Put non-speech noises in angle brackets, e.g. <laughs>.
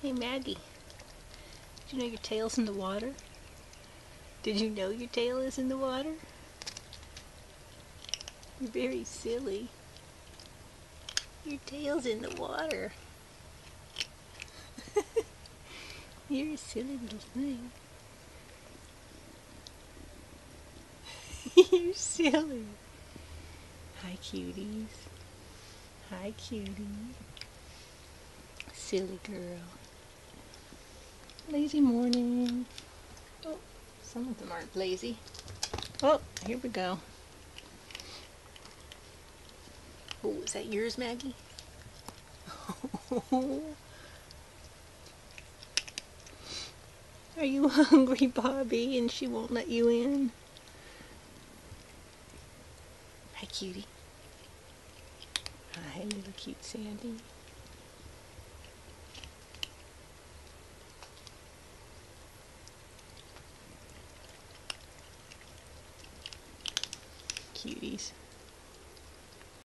Hey Maggie, did you know your tail's in the water? Did you know your tail is in the water? You're very silly. Your tail's in the water. <laughs> You're a silly little thing. <laughs> You're silly. Hi cuties. Hi cutie. Silly girl. Lazy morning. Oh, some of them aren't lazy. Oh, here we go. Oh, is that yours, Maggie? <laughs> Are you hungry, Bobby, and she won't let you in? Hi, cutie. Hi, little cute Sandy. Cuties.